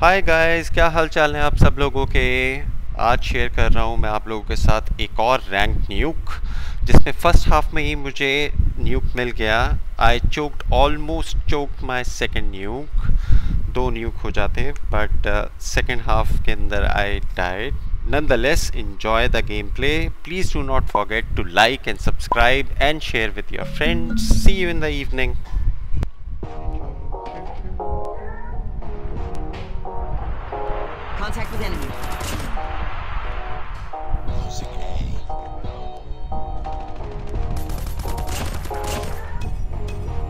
Hi guys क्या हाल चाल है आप सब लोगों के आज शेयर कर रहा हूँ मैं आप लोगों के साथ एक और रैंक न्यूक जिसमें फ़र्स्ट हाफ़ में ही मुझे न्यूक मिल गया I choked almost choked my second nuke दो न्यूक हो जाते हैं बट सेकंड हाफ़ के अंदर I died Nonetheless, enjoy the gameplay. Please do not forget to like and subscribe and share with your friends. See you in the evening. Contact with enemy. Losing A.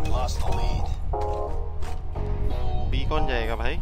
We lost the lead. B कौन जाएगा भाई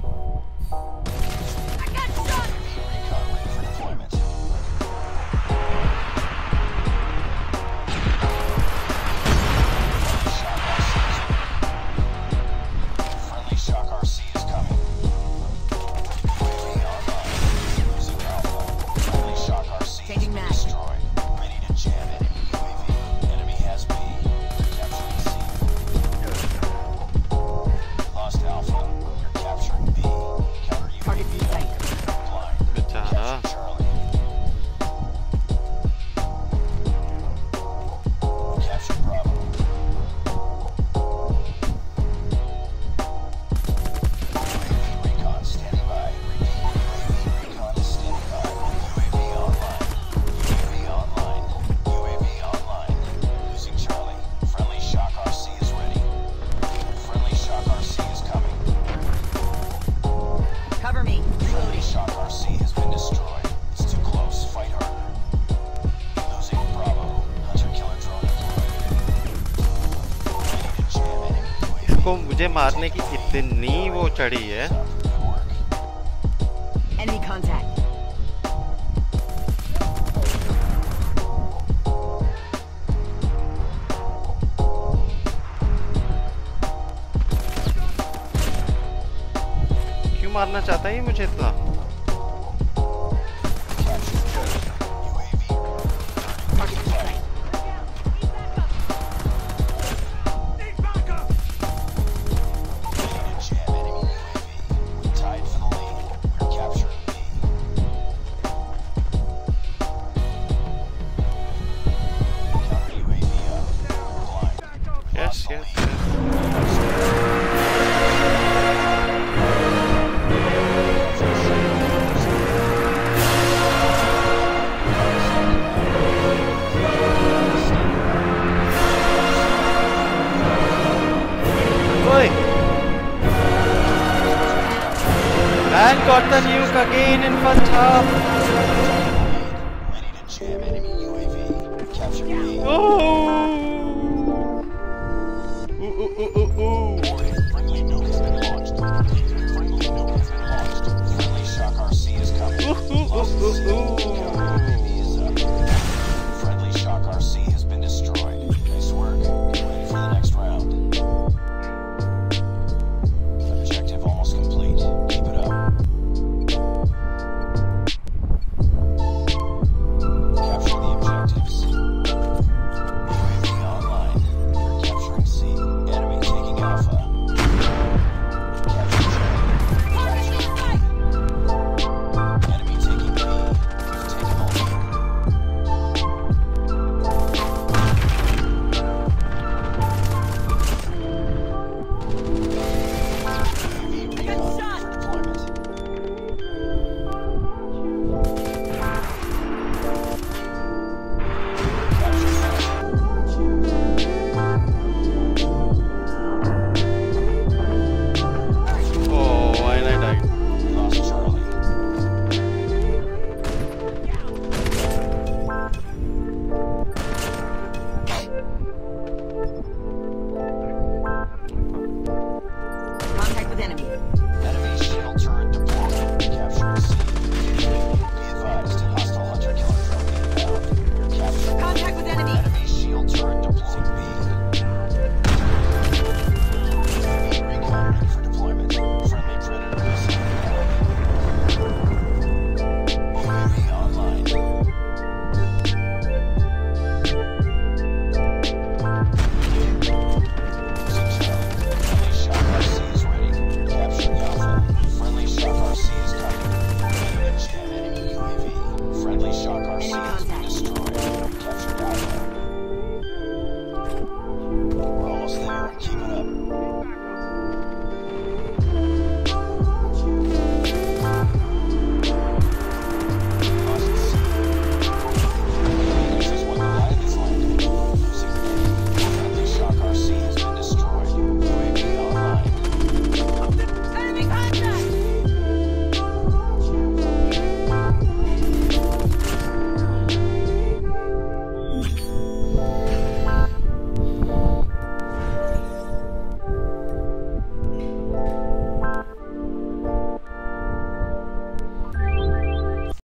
मुझे मारने की इतनी वो चढ़ी है Enemy contact. क्यों मारना चाहता है ये मुझे इतना And got the nuke again in first half. Oh!